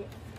it.